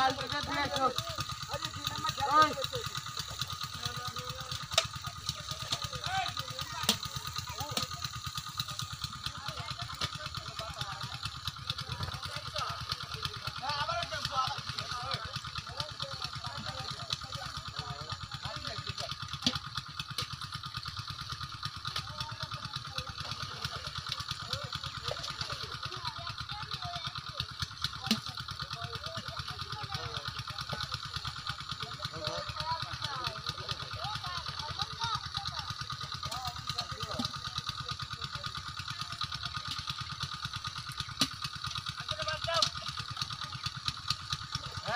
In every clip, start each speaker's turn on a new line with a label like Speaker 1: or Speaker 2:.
Speaker 1: बाल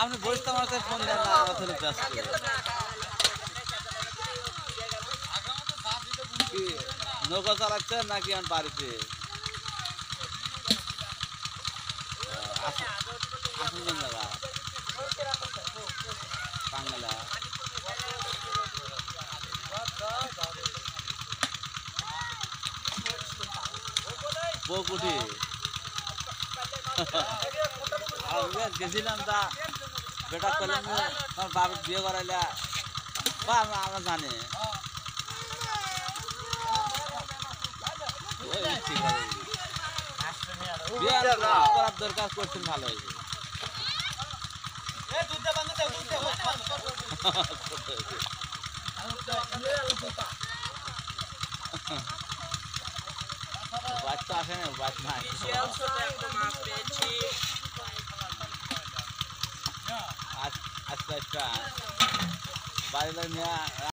Speaker 2: আপনি বসতে আমার কাছে ফোন দেন না আমার তাহলে ব্যস্ত কি নৌকা চালাচ্ছেন নাকি আমার বাড়িতে আসুন আসুন কোন জায়গা বাংলা বকুটি গেছিলাম তা বেটা করলাম আমার বাবার বিয়ে করাইলা বা আমরা আমরা জানি ওই ঠিক আছে বিয়ে আর করার দরকার করছেন ভালো হয়েছে বাচ্চা আসে না বাচ্চা নাই আচ্ছা আচ্ছা বাড়ি